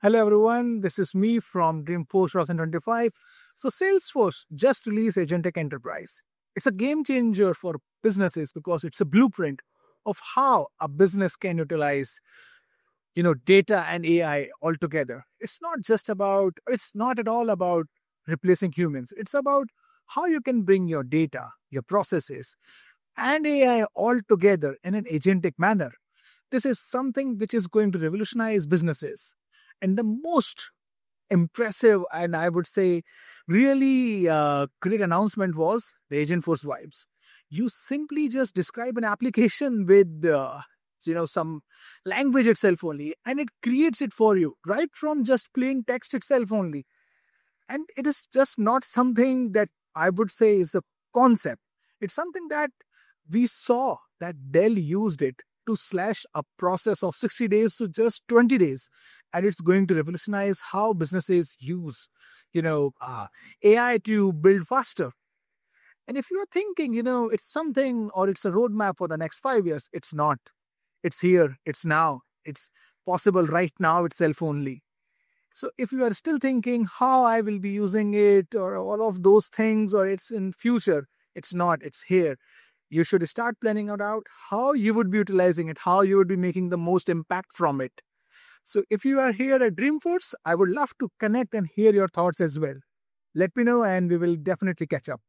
Hello everyone, this is me from Dreamforce 2025. So Salesforce just released Agentic Enterprise. It's a game changer for businesses because it's a blueprint of how a business can utilize you know data and AI altogether. It's not just about it's not at all about replacing humans. It's about how you can bring your data, your processes, and AI all together in an agentic manner. This is something which is going to revolutionize businesses. And the most impressive and I would say really uh, great announcement was the Agentforce Vibes. You simply just describe an application with uh, you know some language itself only, and it creates it for you right from just plain text itself only. And it is just not something that I would say is a concept. It's something that we saw that Dell used it to slash a process of 60 days to just 20 days. And it's going to revolutionize how businesses use you know uh, ai to build faster. And if you're thinking you know it's something or it's a roadmap for the next five years it's not. It's here. It's now. It's possible right now itself only. So if you are still thinking how i will be using it or all of those things or it's in future it's not. It's here you should start planning it out how you would be utilizing it how you would be making the most impact from it. So if you are here at dreamforce i would love to connect and hear your thoughts as well. Let me know and we will definitely catch up